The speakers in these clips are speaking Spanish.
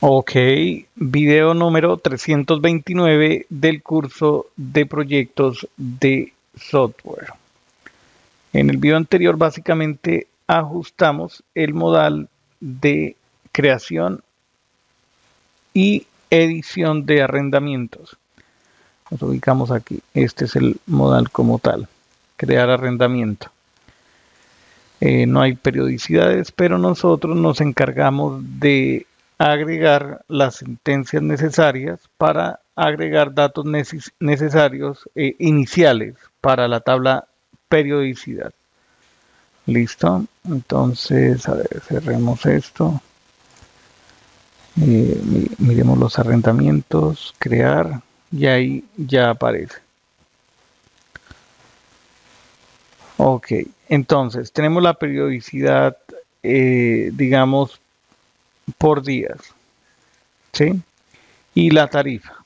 Ok, video número 329 del curso de proyectos de software. En el video anterior básicamente ajustamos el modal de creación y edición de arrendamientos. Nos ubicamos aquí. Este es el modal como tal. Crear arrendamiento. Eh, no hay periodicidades, pero nosotros nos encargamos de agregar las sentencias necesarias para agregar datos necesarios e iniciales para la tabla periodicidad. Listo. Entonces, a ver, cerremos esto. Eh, miremos los arrendamientos, crear, y ahí ya aparece. Ok, entonces tenemos la periodicidad, eh, digamos, por días. ¿Sí? Y la tarifa.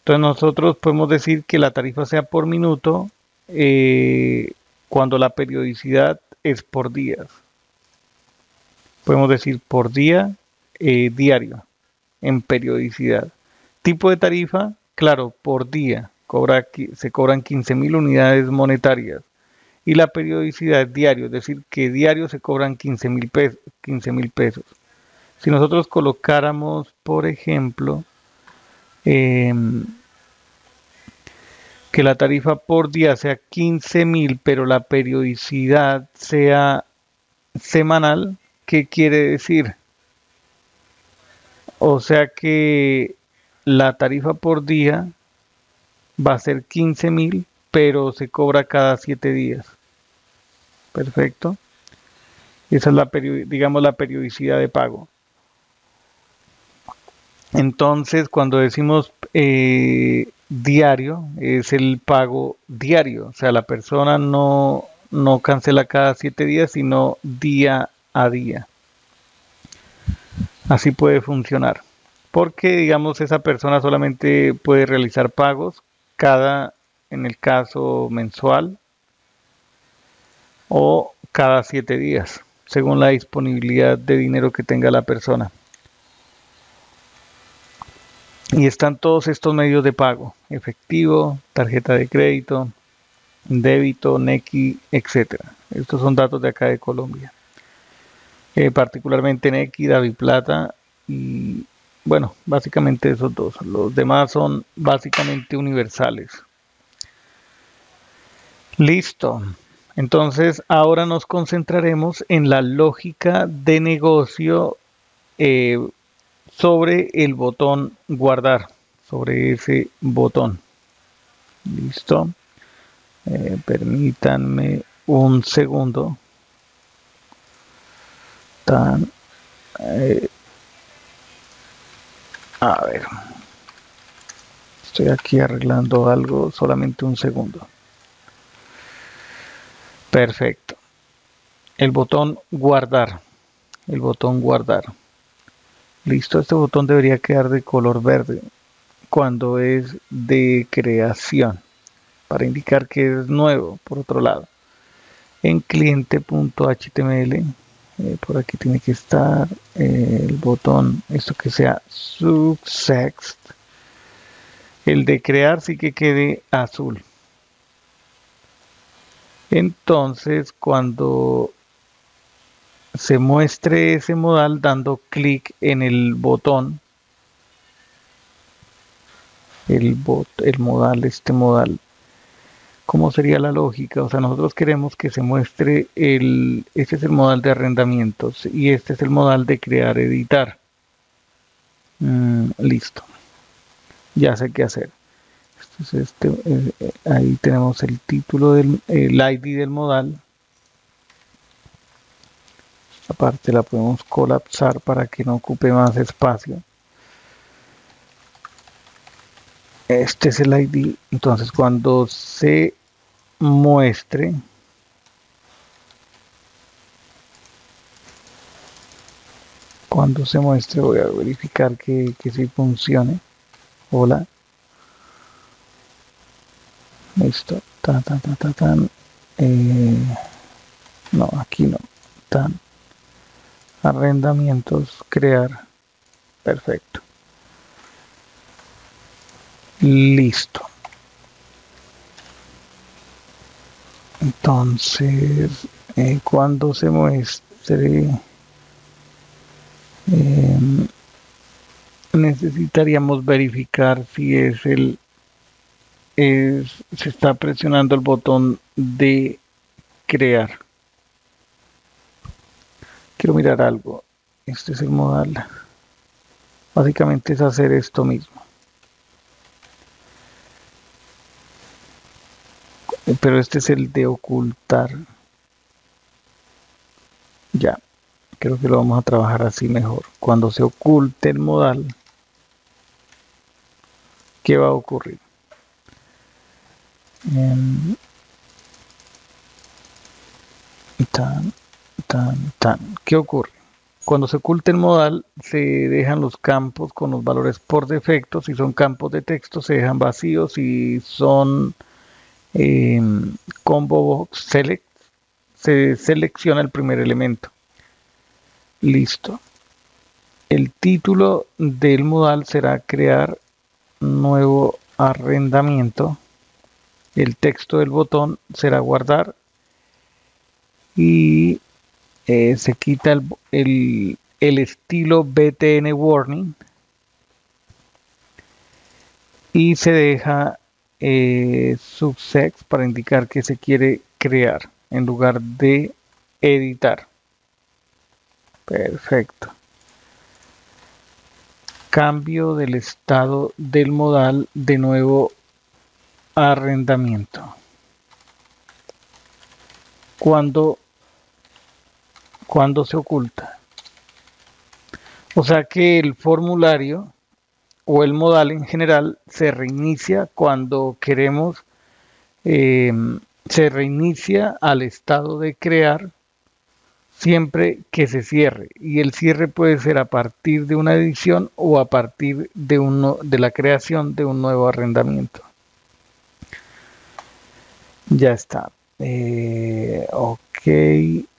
Entonces nosotros podemos decir que la tarifa sea por minuto eh, cuando la periodicidad es por días. Podemos decir por día, eh, diario, en periodicidad. Tipo de tarifa, claro, por día. Cobra, se cobran 15.000 unidades monetarias. Y la periodicidad es diario, es decir, que diario se cobran 15.000 pesos, 15 mil pesos. Si nosotros colocáramos, por ejemplo, em, que la tarifa por día sea 15 mil, pero la periodicidad sea semanal, ¿qué quiere decir? O sea que la tarifa por día va a ser 15 mil, pero se cobra cada 7 días. Perfecto. Esa es la, digamos, la periodicidad de pago. Entonces, cuando decimos eh, diario, es el pago diario. O sea, la persona no, no cancela cada siete días, sino día a día. Así puede funcionar. Porque, digamos, esa persona solamente puede realizar pagos cada, en el caso mensual, o cada siete días, según la disponibilidad de dinero que tenga la persona. Y están todos estos medios de pago, efectivo, tarjeta de crédito, débito, Nequi, etcétera. Estos son datos de acá de Colombia. Eh, particularmente Nequi, Plata y bueno, básicamente esos dos. Los demás son básicamente universales. Listo. Entonces ahora nos concentraremos en la lógica de negocio eh, sobre el botón guardar, sobre ese botón. Listo. Eh, permítanme un segundo. Tan, eh, a ver. Estoy aquí arreglando algo, solamente un segundo. Perfecto. El botón guardar. El botón guardar. Listo, este botón debería quedar de color verde cuando es de creación para indicar que es nuevo por otro lado. En cliente.html eh, por aquí tiene que estar el botón esto que sea success el de crear sí que quede azul. Entonces cuando se muestre ese modal dando clic en el botón. El bot el modal este modal. Cómo sería la lógica o sea nosotros queremos que se muestre el este es el modal de arrendamientos y este es el modal de crear editar. Mm, listo. Ya sé qué hacer. Este, eh, eh, ahí tenemos el título del el id del modal parte la podemos colapsar para que no ocupe más espacio. Este es el id entonces cuando se muestre cuando se muestre voy a verificar que, que si funcione. Hola. Listo. Tan tan tan, tan. Eh, no aquí no. Tan arrendamientos, crear. Perfecto. Listo. Entonces, eh, cuando se muestre, em, necesitaríamos verificar si es el, es, se está presionando el botón de crear. Quiero mirar algo. Este es el modal. Básicamente es hacer esto mismo. pero este es el de ocultar ya creo que lo vamos a trabajar así mejor cuando se oculte el modal ¿qué va a ocurrir? Em, tan, ¿qué ocurre? cuando se oculte el modal se dejan los campos con los valores por defecto. Si son campos de texto se dejan vacíos. Si son combo box select se selecciona el primer elemento. Listo. El título del modal será crear nuevo arrendamiento. El texto del botón será guardar. Y eh, se quita el, el, estilo btn warning y se deja eh, subsex para indicar que se quiere crear en lugar de editar. Perfecto. Cambio del estado del modal de nuevo arrendamiento. Cuando, cuando se oculta. O sea que el formulario o el modal en general se reinicia cuando queremos, eh, se reinicia al estado de crear siempre que se cierre. Y el cierre puede ser a partir de una edición o a partir de, uno, de la creación de un nuevo arrendamiento. Ya está. Eh, ok.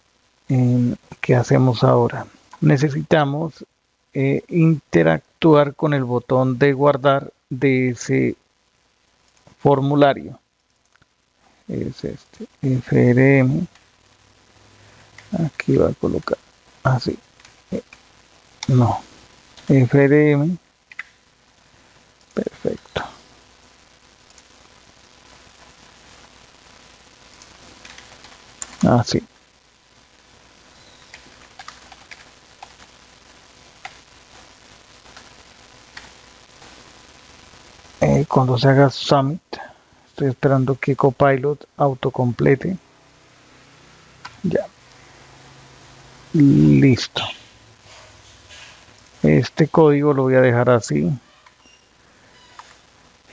Em, ¿Qué hacemos ahora? Necesitamos eh, interactuar con el botón de guardar de ese formulario. Es este, FRM. Aquí va a colocar así. Eh, no, FRM. Perfecto. Así. Cuando se haga Summit. Estoy esperando que Copilot autocomplete. Ya. Listo. Este código lo voy a dejar así.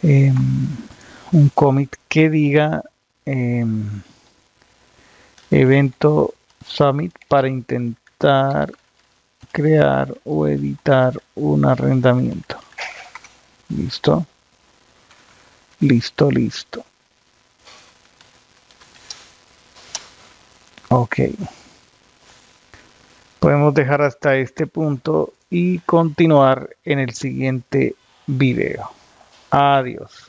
Em, un commit que diga em, evento summit para intentar crear o editar un arrendamiento. Listo. Listo, listo. Ok. Podemos dejar hasta este punto y continuar en el siguiente video. Adiós.